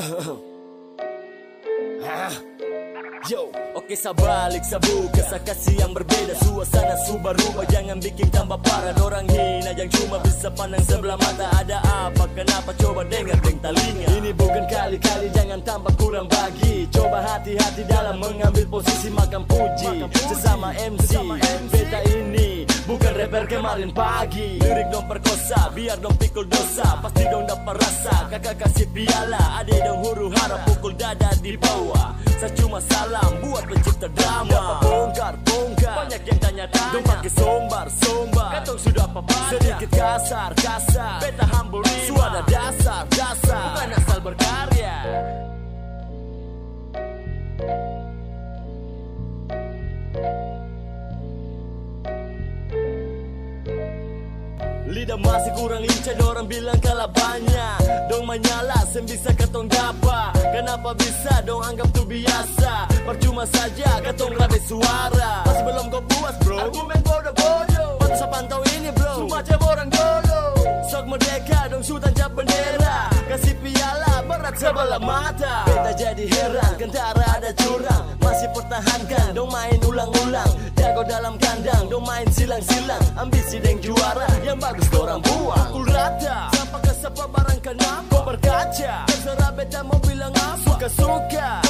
Yo, oke saya balik saya buka saya kasih yang berbeda. Suasana subah rumah jangan bikin tambah parah. Orang hina yang cuma bisa pandang sebelah mata. Ada apa? Kenapa? Coba dengar deng talinga Ini bukan kali-kali jangan tambah kurang bagi. Coba hati-hati dalam mengambil posisi makan puji. Sesama MC, beta ini bukan rapper kemarin pagi. Lirik dong perkosa biar dong pikul dosa. Pasti dong dapat rasa kakak kasih piala. Ade dong huru harap pukul dada di bawah. Saya cuma salam buat pencipta drama. Dapat bongkar, bongkar? Banyak yang tanya-tanya. Dong pakai sombar, sombar. Katong sudah papan. Sedikit kasar, kasar. Beta rima Suara dasar, dasar. Bukan Lidah masih kurang lincah orang bilang kalah banyak Dong menyala sem bisa ketong dapa Kenapa bisa? Dong anggap tuh biasa. Percuma saja ketong rabe suara. Masih belum kau puas bro. Argumen bodoh-bodoh Pantas pantau ini bro. Semacam orang dolo. Sok merdeka dong sultan cap bendera Kasih piala berat sebelah mata. Beta jadi heran kentara ada curang. Masih pertahankan dong main ulang-ulang. Jago dalam kandang dong main silang-silang. Ambisi deng juara yang bagus dorang buang. Pukul rata Siapa ke siapa barang kenapa Kau berkaca Terserah beta mau bilang apa. Suka-suka